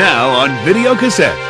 Now on video cassette.